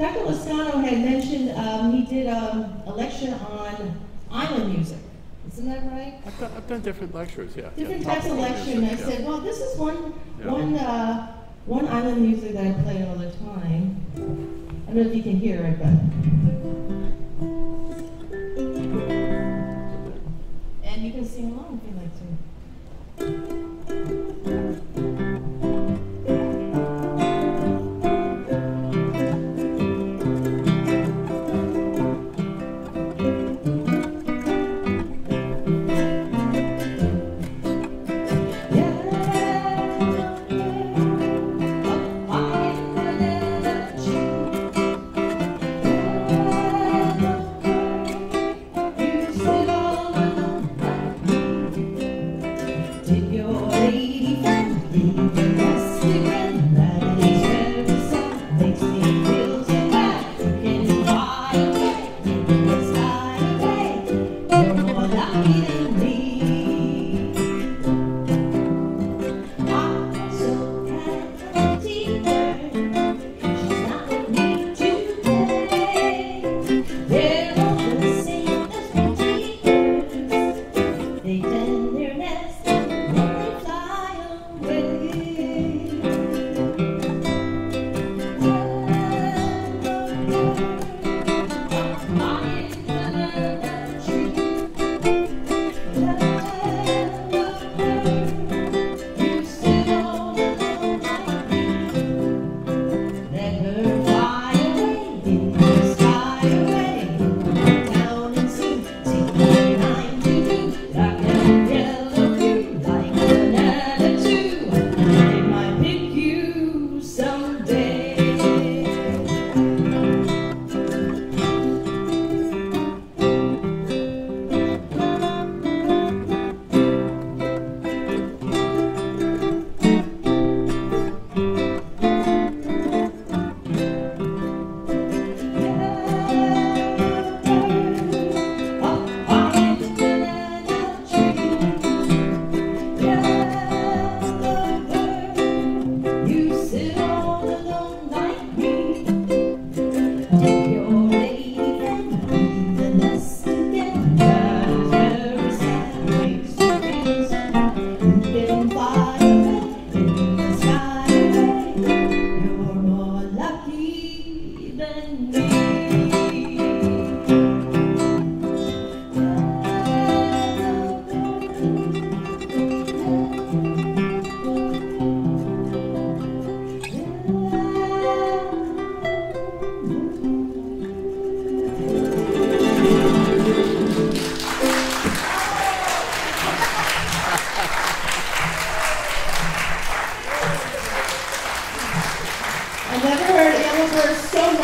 Dr. Lezcano had mentioned um, he did um, a lecture on island music. Isn't that right? I've done, I've done different lectures, yeah. Different yeah, types of tropical lecture, and I yeah. said, well, this is one, Yeah. one, uh, one island music that I play all the time. I don't know if you can hear it, but. And you can sing along if you'd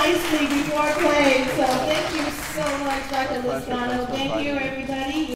nicely before playing, so thank you so much, Dr. My. Lezcano. Thank you, everybody.